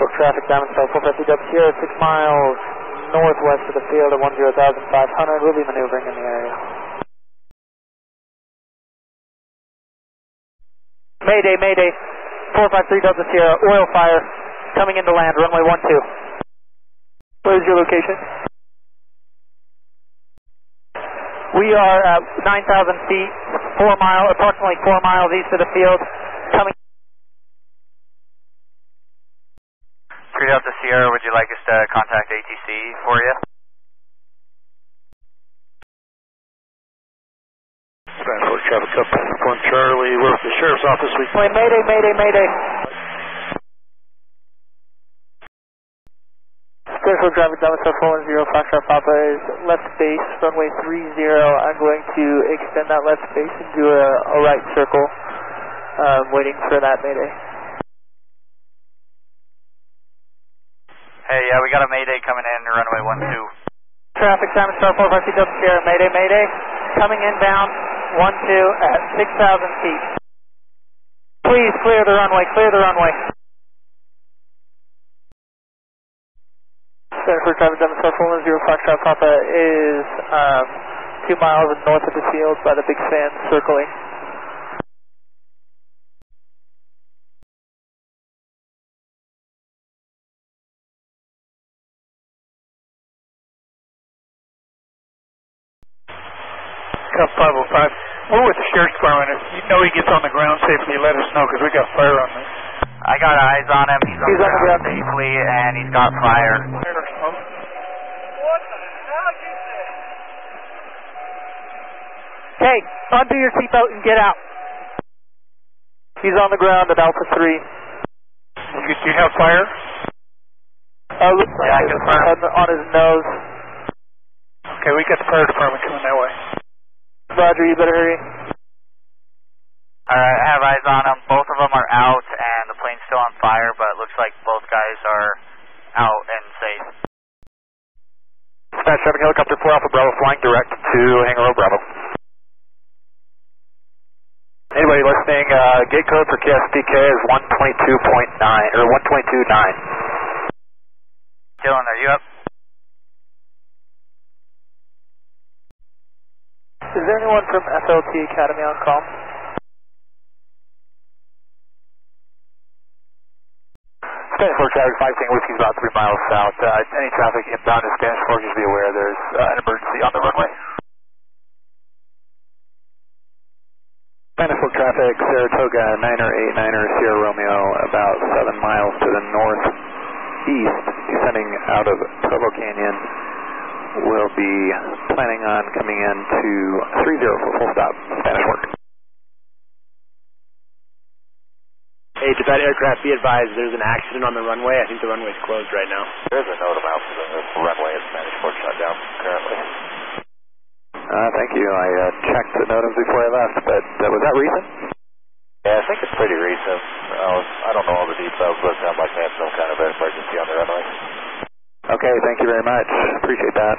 Fork traffic, Star 450 up Sierra, 6 miles northwest of the field at 10,500. We'll be maneuvering in the area. Mayday, Mayday, 453 Delta Sierra, oil fire, coming into land, runway 12. Where's your location? We are uh, at 9,000 feet, 4 mile, approximately 4 miles east of the field, coming. 3 Delta Sierra, would you like us to contact ATC for you? Spanish traffic up, one Charlie, we're with the Sheriff's Office, we Wait, Mayday, Mayday, Mayday. Special traffic Diamond Star 410 Foxtrot Papa is left base, runway 30. I'm going to extend that left base into a, a right circle. Um, waiting for that Mayday. Hey, yeah, we got a Mayday coming in, runway 12. Traffic Diamond Star 452 Delta Sierra, Mayday, Mayday. Coming inbound, 1-2 at 6,000 feet. Please clear the runway, clear the runway. Center for traffic Diamond Star 410 Foxtrot Papa is um, 2 miles north of the field by the big sand circling. Cup 505. We're with the Sheriff's Department. If you know he gets on the ground safely, let us know, because we got fire on this. I got eyes on him. He's on, He's the, on the ground ground. safely, and he's got fire. Hey, undo your seatbelt and get out. He's on the ground at Alpha 3. You, you have fire? Uh, looks Yeah, I like confirm. on, on his nose. Okay, we got the fire department coming that way. Roger, you better hurry. Alright, I have eyes on them. Both of them are out, and the plane's still on fire, but it looks like both guys are out and safe. Dispatch traffic helicopter 4 Alpha Bravo flying direct to Hangar Row Bravo. Anybody listening, uh, gate code for KSPK is 122.9, or 122.9. Dylan, are you up? Is there anyone from FLT Academy on call? Spanish Fork traffic, 5 Tango Whiskey is about 3 miles south. Uh, any traffic inbound to Spanish Fork, just be aware there's uh, an emergency on the runway. Spanish Fork traffic, Saratoga, 9er, 89er, Sierra Romeo, about 7 miles to the northeast, descending out of Provo Canyon. We'll be planning on coming in to 30 for full stop, Spanish Fork. Hey, to that aircraft, be advised there's an accident on the runway. I think the runway's closed right now. There's a note about the runway at Spanish Fork shut down currently. Uh, thank you. I uh, checked the notice before I left, but uh, was that recent? Yeah, I think it's pretty recent. Uh, I don't know all the details, but it sounds like they had some kind of emergency on the runway. Okay, thank you very much. Appreciate that.